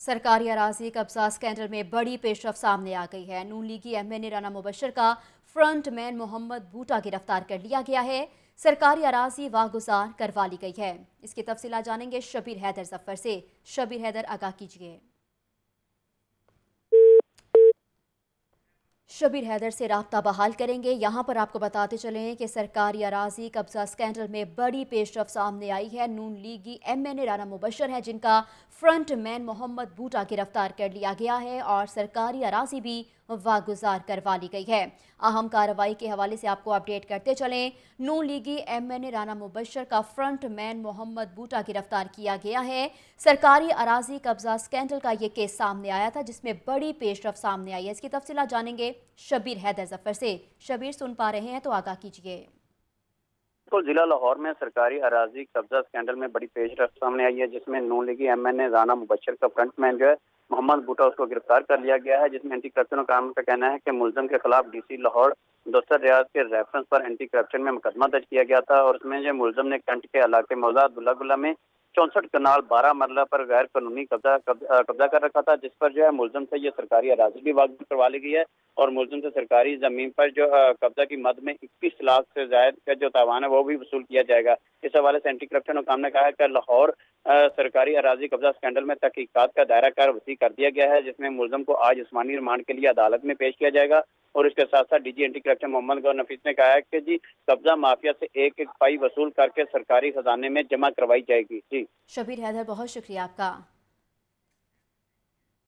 सरकारी अराजी कब्जा स्कैंडल में बड़ी पेशरफ सामने आ गई है। नून लीगी एमएन ए राना मुबशर का फ्रंट मैन मोहम्मद बूटा गिरफ़्तार कर लिया गया है। सरकारी अराजी वागुजार करवा ली गई है। इसकी तफसीला जानेंगे शबीर हैदर ज़फ़र से। शबीर हैदर, आगाह कीजिए। शबीर हैदर से रबता बहाल करेंगे। यहाँ पर आपको बताते चलें कि सरकारी अराजी कब्जा स्कैंडल में बड़ी पेशरफ सामने आई है। नून लीगी M N A Rana Mubashar है, जिनका फ्रंट मैन मोहम्मद बूटा गिरफ़्तार कर लिया गया है और सरकारी अराजी भी वागुजार करवा ली गई है। अहम कार्रवाई के हवाले से आपको अपडेट करते चलें नू लीगी M N A Rana Mubashar का फ्रंट मैन मोहम्मद बूटा गिरफ़्तार किया गया है। सरकारी अराजी कब्जा स्कैंडल का ये केस सामने आया था, जिसमें बड़ी पेशरफ सामने आई है। इसकी तफसीला जानेंगे। शबीर हैदर ज़फ़र से। शबीर, सुन पा रहे हैं तो आगाह कीजिए। बिल्कुल जिला लाहौर में सरकारी अराजी कब्जा स्कैंडल में बड़ी पेशरफ सामने आई है, जिसमें नून लीगी M N A Rana Mubashar का फ्रंट मैन जो है, मोहम्मद बूटा, उसको गिरफ़्तार कर लिया गया है, जिसमें एंटी करप्शन काम का कहना है कि मुलजम के खिलाफ डीसी लाहौर, दोस्तर रियाज के रेफरेंस पर एंटी करप्शन में मुकदमा दर्ज किया गया था, और उसमें जो मुलजम ने कंट के इलाके मौजा अब्दुल्ला में चौंसठ कनाल बारह मरला पर गैर कानूनी कब्जा कब्जा कर रखा था, जिस पर जो है मुलजम से ये सरकारी अराजी भी वाकई करवा ली गई है और मुलजम से सरकारी ज़मीन पर जो कब्जा की मद में इक्कीस लाख से जायद का जो तावान है वो भी वसूल किया जाएगा। इस हवाले से एंटी करप्शन हुकाम ने कहा है कि लाहौर सरकारी अराजी कब्जा स्कैंडल में तहकीकत का दायरा कार वसी कर दिया गया है, जिसमें मुलजम को आज उस्मानी रिमांड के लिए अदालत में पेश किया जाएगा। और इसके साथ साथ DG anti corruption Mohammad Gaur Nafees ने कहा है कि जी, कब्जा माफिया से एक एक पाई वसूल करके सरकारी खजाने में जमा करवाई जाएगी। जी। शबीर हैदर, बहुत शुक्रिया आपका।